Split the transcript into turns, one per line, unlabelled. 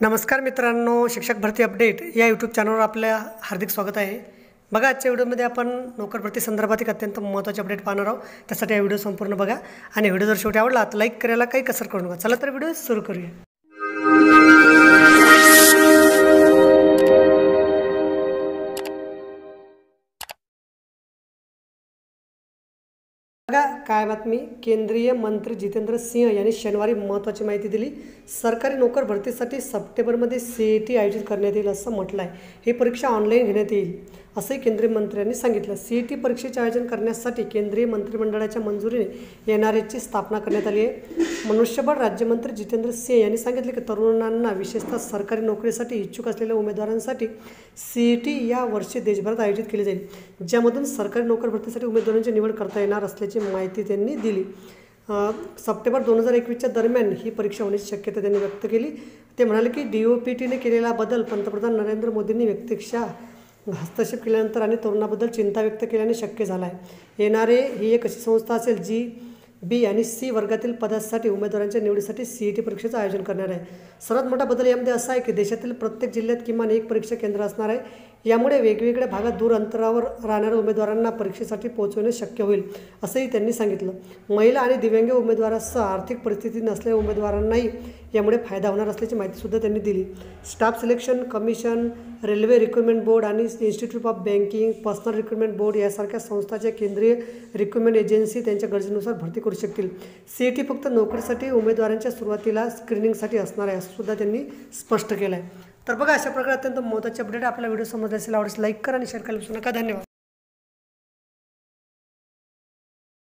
नमस्कार मित्रांनो शिक्षक भरती अपडेट या यूट्यूब चॅनलवर आपल्या हार्दिक स्वागत आहे. बघा आजच्या व्हिडिओमध्ये आपण नोकर भरती संदर्भात एक अत्यंत महत्त्वाचे अपडेट पाहणार आहोत. त्यासाठी हा व्हिडिओ संपूर्ण बघा आणि व्हिडिओ जर शेवटी आवडला तर लाईक करायला काही कसर करू नका. चला तर व्हिडिओ सुरू करूया. बघा काय बातमी. केंद्रीय मंत्री जितेंद्र सिंह यांनी शनिवारी महत्त्वाची माहिती दिली. सरकारी नोकर भरतीसाठी सप्टेंबरमध्ये सी ई टी आयोजित करण्यात येईल असं म्हटलं आहे ही परीक्षा ऑनलाईन घेण्यात येईल. असंही केंद्रीय मंत्र्यांनी सांगितलं. सी ई टी परीक्षेचे आयोजन करण्यासाठी केंद्रीय मंत्रिमंडळाच्या मंजुरीने एन आर एची स्थापना करण्यात आली आहे. मनुष्यबळ राज्यमंत्री जितेंद्र सिंह यांनी सांगितले की तरुणांना विशेषतः सरकारी नोकरीसाठी इच्छुक असलेल्या उमेदवारांसाठी सी ई टी या वर्षी देशभरात आयोजित केली जाईल ज्यामधून सरकारी नोकर भरतीसाठी उमेदवारांची निवड करता येणार असल्याची माहिती त्यांनी दिली. सप्टेंबर दोन हजार एकवीसच्या दरम्यान ही परीक्षा होण्याची शक्यता त्यांनी व्यक्त केली. ते म्हणाले की डी ओ पी टीने केलेला बदल पंतप्रधान नरेंद्र मोदींनी व्यक्तीक्षा हस्तक्षेप केल्यानंतर आणि तरुणाबद्दल चिंता व्यक्त केल्याने शक्य झाला आहे एन आर ए ही एक अशी संस्था असेल जी बी आणि सी वर्गातील पदासाठी उमेदवारांच्या निवडीसाठी सी ई टी परीक्षेचं आयोजन करणार आहे. सर्वात मोठा बदल यामध्ये असा आहे की देशातील प्रत्येक जिल्ह्यात किमान एक परीक्षा केंद्र असणार आहे. यामुळे वेगवेगळ्या भागात दूर अंतरावर राहणाऱ्या उमेदवारांना परीक्षेसाठी पोहोचवणे शक्य होईल असंही त्यांनी सांगितलं. महिला आणि दिव्यांग उमेदवारासह आर्थिक परिस्थिती नसलेल्या उमेदवारांनाही यामुळे फायदा होणार असल्याची माहितीसुद्धा त्यांनी दिली. Staff selection commission railway recruitment board आणि institute of banking personnel recruitment board यासारख्या संस्थाच्या केंद्रीय रिक्रुटमेंट एजन्सी त्यांच्या गरजेनुसार भरती करू शकतील. सी ई टी फक्त नोकरीसाठी उमेदवारांच्या सुरुवातीला स्क्रीनिंगसाठी असणार आहे असं सुद्धा त्यांनी स्पष्ट केलं आहे तर बघा अशा प्रकारे अत्यंत महत्त्वाचे अपडेट आपला व्हिडिओ समजला असेल आवडेल लाईक करा आणि शेअर करायला विसरू नका. धन्यवाद.